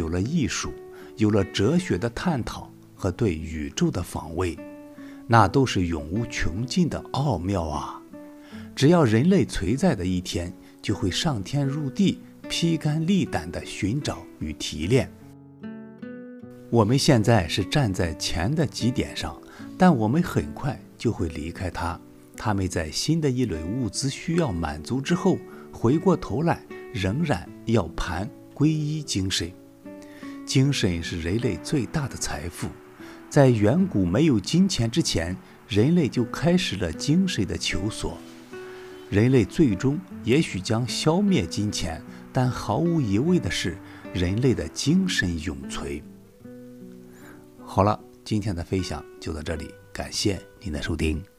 有了艺术，有了哲学的探讨和对宇宙的访问，那都是永无穷尽的奥妙啊！只要人类存在的一天，就会上天入地，披肝沥胆地寻找与提炼。我们现在是站在钱的极点上，但我们很快就会离开它。他们在新的一轮物资需要满足之后，回过头来仍然要盘皈依精神。精神是人类最大的财富。在远古没有金钱之前，人类就开始了精神的求索。人类最终也许将消灭金钱，但毫无疑问的是，人类的精神永存。好了，今天的分享就到这里，感谢您的收听。